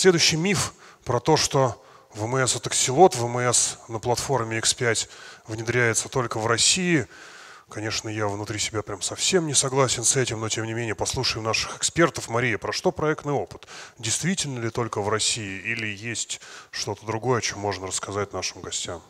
Следующий миф про то, что ВМС это ксилот, ВМС на платформе X5 внедряется только в России. Конечно, я внутри себя прям совсем не согласен с этим, но тем не менее послушаем наших экспертов. Мария, про что проектный опыт? Действительно ли только в России или есть что-то другое, о чем можно рассказать нашим гостям?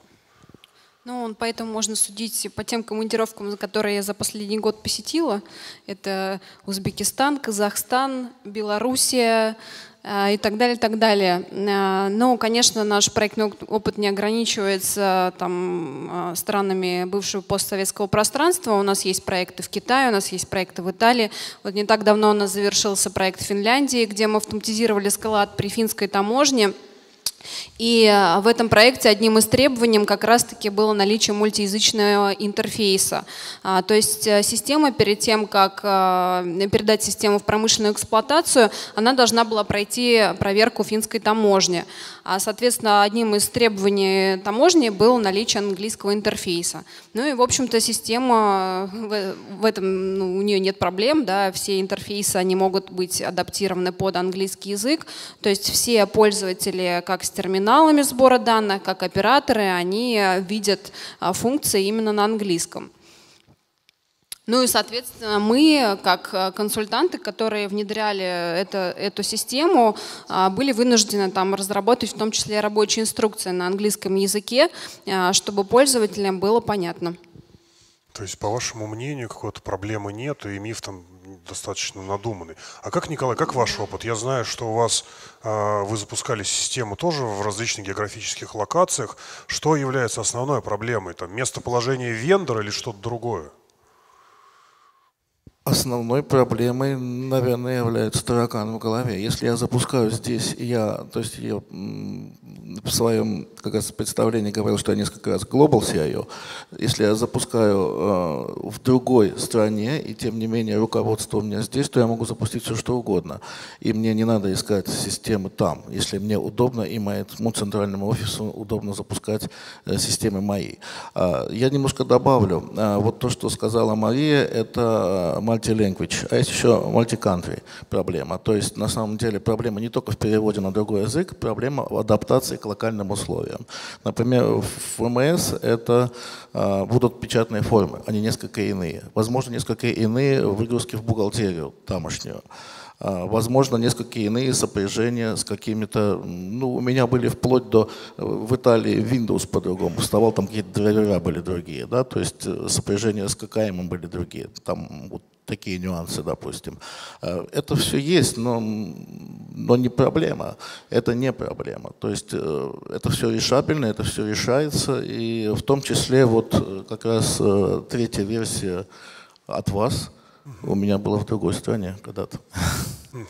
Ну, поэтому можно судить по тем командировкам, которые я за последний год посетила. Это Узбекистан, Казахстан, Белоруссия, и так далее, и так далее. Э, но, конечно, наш проектный опыт не ограничивается там, э, странами бывшего постсоветского пространства. У нас есть проекты в Китае, у нас есть проекты в Италии. Вот не так давно у нас завершился проект в Финляндии, где мы автоматизировали склад при финской таможне – и э, в этом проекте одним из требований как раз-таки было наличие мультиязычного интерфейса. А, то есть э, система перед тем, как э, передать систему в промышленную эксплуатацию, она должна была пройти проверку финской таможни. А, соответственно, одним из требований таможни было наличие английского интерфейса. Ну и, в общем-то, система в этом, ну, у нее нет проблем, да, все интерфейсы, они могут быть адаптированы под английский язык, то есть все пользователи, как с терминалами сбора данных, как операторы, они видят а, функции именно на английском. Ну и, соответственно, мы, как э, консультанты, которые внедряли это, эту систему, а, были вынуждены там разработать в том числе рабочие инструкции на английском языке, чтобы пользователям было понятно. То есть, по вашему мнению, какой-то проблемы нет, и миф там достаточно надуманный. А как, Николай, как ваш опыт? Я знаю, что у вас э, вы запускали систему тоже в различных географических локациях. Что является основной проблемой? Там местоположение вендора или что-то другое? Основной проблемой, наверное, является таракан в голове. Если я запускаю здесь, я, то есть я в своем как раз представлении говорил, что я несколько раз Global CIO, если я запускаю э, в другой стране, и тем не менее руководство у меня здесь, то я могу запустить все что угодно. И мне не надо искать системы там, если мне удобно и моему центральному офису удобно запускать э, системы мои. Э, я немножко добавлю. Э, вот то, что сказала Мария, это э, multi-language, а есть еще multi-country проблема. То есть на самом деле проблема не только в переводе на другой язык, проблема в адаптации к локальным условиям. Например, в ВМС это а, будут печатные формы, они несколько иные. Возможно, несколько иные выгрузки в бухгалтерию тамошнюю. А, возможно, несколько иные сопряжения с какими-то... Ну, у меня были вплоть до... В Италии Windows по-другому вставал, там какие-то драйвера были другие, да, то есть э, сопряжения с ККМ были другие. Там вот такие нюансы, допустим. Э, это все есть, но, но не проблема. Это не проблема. То есть э, это все решабельно, это все решается. И в том числе вот э, как раз третья версия от вас у меня была в другой стране когда-то.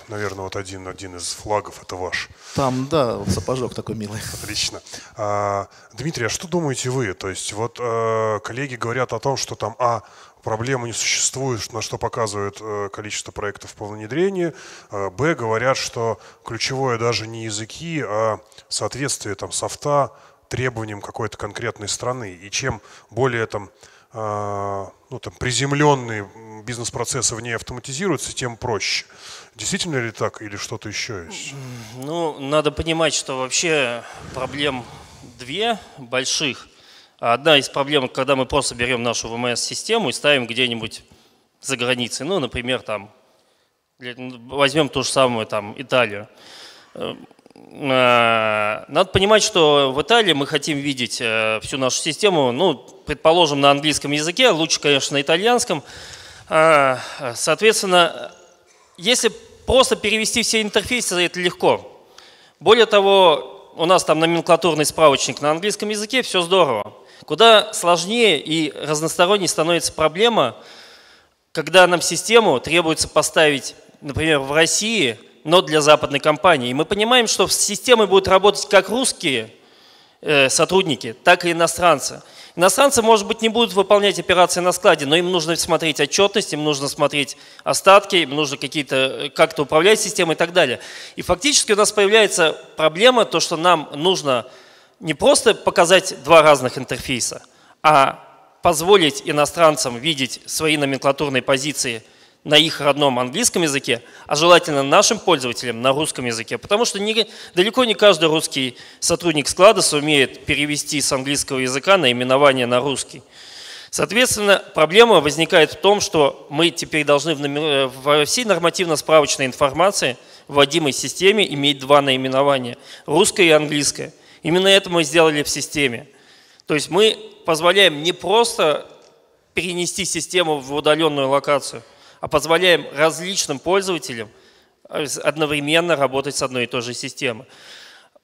Наверное, вот один, один из флагов это ваш. Там, да, сапожок такой милый. Отлично. А, Дмитрий, а что думаете вы? То есть вот э, коллеги говорят о том, что там, а, проблемы не существует, на что показывает э, количество проектов по внедрению. Э, б, говорят, что ключевое даже не языки, а соответствие там софта требованиям какой-то конкретной страны. И чем более там, ну, там приземленные бизнес-процессы в ней автоматизируются, тем проще. Действительно ли так или что-то еще есть? Ну, надо понимать, что вообще проблем две больших. Одна из проблем, когда мы просто берем нашу ВМС-систему и ставим где-нибудь за границей, ну, например, там, возьмем ту же самую там, Италию. Э, э, надо понимать, что в Италии мы хотим видеть э, всю нашу систему, ну, предположим, на английском языке, лучше, конечно, на итальянском. Соответственно, если просто перевести все интерфейсы, это легко. Более того, у нас там номенклатурный справочник на английском языке, все здорово. Куда сложнее и разносторонней становится проблема, когда нам систему требуется поставить, например, в России, но для западной компании. И мы понимаем, что в системе будут работать как русские э, сотрудники, так и иностранцы. Иностранцы, может быть, не будут выполнять операции на складе, но им нужно смотреть отчетность, им нужно смотреть остатки, им нужно какие-то э, как-то управлять системой и так далее. И фактически у нас появляется проблема, то, что нам нужно не просто показать два разных интерфейса, а позволить иностранцам видеть свои номенклатурные позиции на их родном английском языке, а желательно нашим пользователям на русском языке, потому что не, далеко не каждый русский сотрудник склада сумеет перевести с английского языка наименование на русский. Соответственно, проблема возникает в том, что мы теперь должны во всей нормативно-справочной информации, вводимой в системе, иметь два наименования – русское и английское. Именно это мы сделали в системе. То есть мы позволяем не просто перенести систему в удаленную локацию, а позволяем различным пользователям э, одновременно работать с одной и той же системой.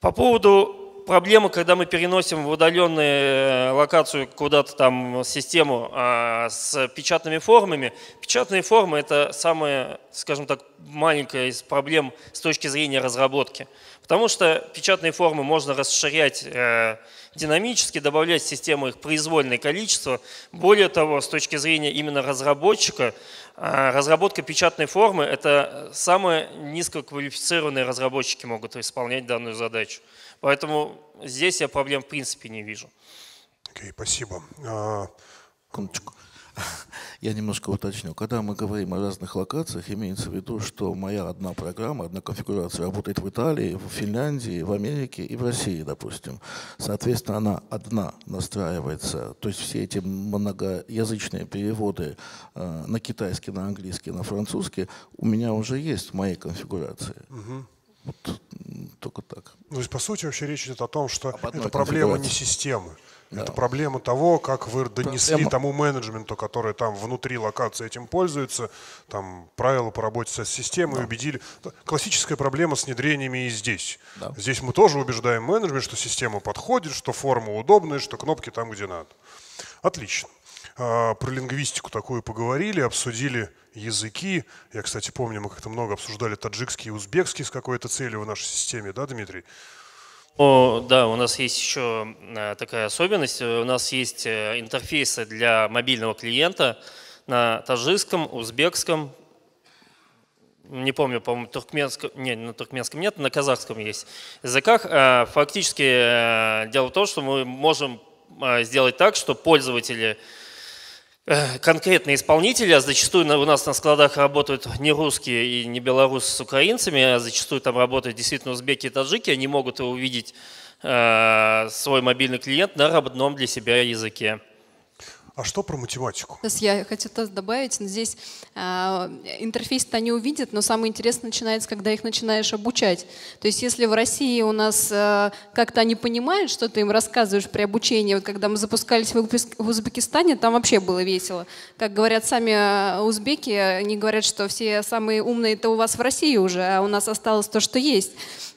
По поводу проблемы, когда мы переносим в удаленную э, локацию куда-то там систему а, с печатными формами, печатные формы – это самая, скажем так, маленькая из проблем с точки зрения разработки. Потому что печатные формы можно расширять э, динамически, добавлять в систему их произвольное количество. Более того, с точки зрения именно разработчика, э, разработка печатной формы – это самые низкоквалифицированные разработчики могут исполнять данную задачу. Поэтому здесь я проблем в принципе не вижу. Окей, okay, спасибо. Секундочку. Я немножко уточню. Когда мы говорим о разных локациях, имеется в виду, что моя одна программа, одна конфигурация работает в Италии, в Финляндии, в Америке и в России, допустим. Соответственно, она одна настраивается. То есть все эти многоязычные переводы э, на китайский, на английский, на французский у меня уже есть в моей конфигурации. Угу. Вот только так. Ну, то есть, по сути, вообще речь идет о том, что это проблема не системы. Да. Это проблема того, как вы донесли проблема. тому менеджменту, который там внутри локации этим пользуется, там правила по работе с системой, да. убедили. Классическая проблема с внедрениями и здесь. Да. Здесь мы тоже убеждаем менеджмент, что система подходит, что форма удобная, что кнопки там, где надо. Отлично. А, про лингвистику такую поговорили, обсудили языки. Я, кстати, помню, мы как-то много обсуждали таджикский и узбекский с какой-то целью в нашей системе, да, Дмитрий? О, да, у нас есть еще э, такая особенность. У нас есть э, интерфейсы для мобильного клиента на таджикском, узбекском, не помню, по-моему, туркменском, не, на туркменском нет, на казахском есть языках. Э, фактически дело в том, что мы можем сделать так, что пользователи Э, конкретные исполнители, а зачастую у нас на складах работают не русские и не белорусы с украинцами, а зачастую там работают действительно узбеки и таджики, они могут увидеть э, свой мобильный клиент на родном для себя языке. А что про математику? Сейчас я хотела добавить, здесь э, интерфейс-то они увидят, но самое интересное начинается, когда их начинаешь обучать. То есть если в России у нас э, как-то они понимают, что ты им рассказываешь при обучении, вот когда мы запускались в Узбекистане, там вообще было весело. Как говорят сами а, узбеки, они говорят, что все самые умные это у вас в России уже, а у нас осталось то, что есть.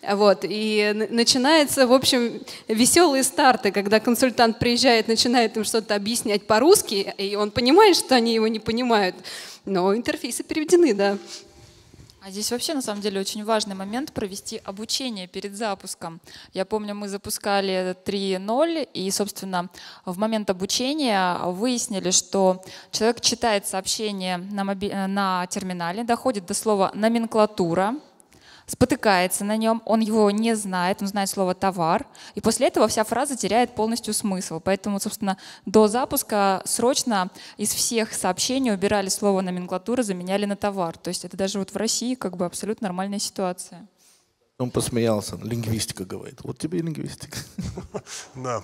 Вот. И начинается, в общем, веселые старты, когда консультант приезжает, начинает им что-то объяснять по-русски, и он понимает, что они его не понимают. Но интерфейсы переведены, да. А здесь вообще, на самом деле, очень важный момент провести обучение перед запуском. Я помню, мы запускали 3.0, и, собственно, в момент обучения выяснили, что человек читает сообщение на, моби... на терминале, доходит до слова «номенклатура», спотыкается на нем, он его не знает, он знает слово «товар», и после этого вся фраза теряет полностью смысл. Поэтому, собственно, до запуска срочно из всех сообщений убирали слово «номенклатура», заменяли на «товар». То есть это даже вот в России как бы абсолютно нормальная ситуация. Он посмеялся, лингвистика говорит. Вот тебе и лингвистика. Да.